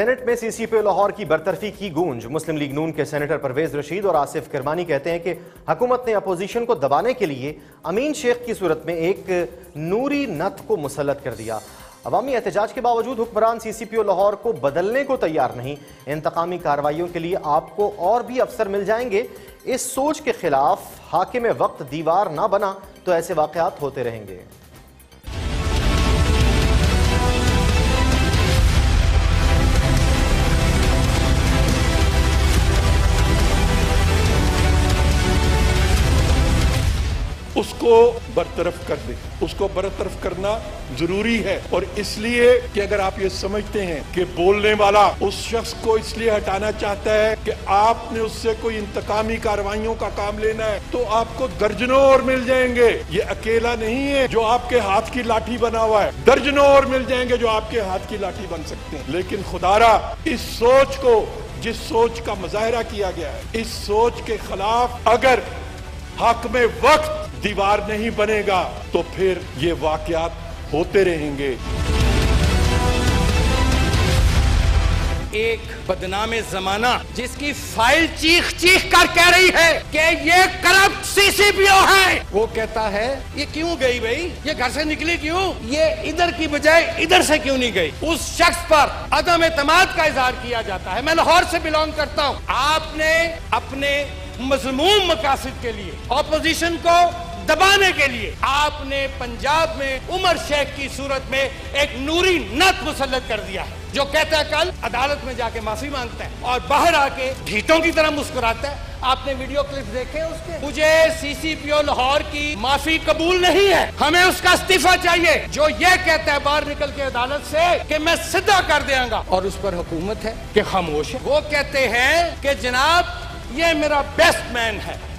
Senate में CCP Lahore की बरतरफी की गूंज। मुस्लिम लीग नून के सेनेटर परवेज रशीद और आसिफ किरमानी कहते हैं कि हुकूमत ने अपोजिशन को दबाने के लिए अमीन शेख की सूरत में एक नूरी नत को मुसलत कर दिया। अवामी एहतजाज के बावजूद हुक्मरान सी सी पी ओ लाहौर को बदलने को तैयार नहीं। इंतकामी कार्रवाइयों के लिए आपको और भी अवसर मिल जाएँगे। इस सोच के खिलाफ हाकिम वक्त दीवार ना बना तो ऐसे वाकयात होते रहेंगे। उसको बरतरफ कर दे। उसको बरतरफ करना ज़रूरी है। और इसलिए कि अगर आप ये समझते हैं कि बोलने वाला उस शख्स को इसलिए हटाना चाहता है कि आपने उससे कोई इंतकामी कार्रवाइयों का काम लेना है तो आपको दर्जनों और मिल जाएँगे। ये अकेला नहीं है जो आपके हाथ की लाठी बना हुआ है। दर्जनों और मिल जाएँगे जो आपके हाथ की लाठी बन सकते हैं। लेकिन खुदारा, इस सोच को, जिस सोच का मुजाहरा किया गया है, इस सोच के खिलाफ अगर हक में वक्त दीवार नहीं बनेगा तो फिर ये वाकयात होते रहेंगे। एक बदनाम जमाना जिसकी फ़ाइल चीख चीख कर कह रही है कि ये करप्ट सीसीपीओ है। वो कहता है ये क्यों गई भाई? ये घर से निकली क्यों? ये इधर की बजाय इधर से क्यों नहीं गई? उस शख्स पर अदम एतमाद का इजहार किया जाता है। मैं लाहौर से बिलोंग करता हूँ। आपने अपने मजमूम मकासद के लिए ऑपोजिशन को दबाने के लिए आपने पंजाब में उमर शेख की सूरत में एक नूरी नत मुसलत कर दिया है, जो कहता है कल अदालत में जाके माफ़ी माँगता है और बाहर आके ढीटों की तरह मुस्कुराता है। आपने वीडियो क्लिप देखे उसके? मुझे सीसीपीओ लाहौर की माफ़ी कबूल नहीं है। हमें उसका इस्तीफा चाहिए, जो ये कहता है बाहर निकल के अदालत से कि मैं सीधा कर देगा। और उस पर हुकूमत है कि खामोश है। वो कहते हैं कि जनाब, ये मेरा बेस्ट मैन है।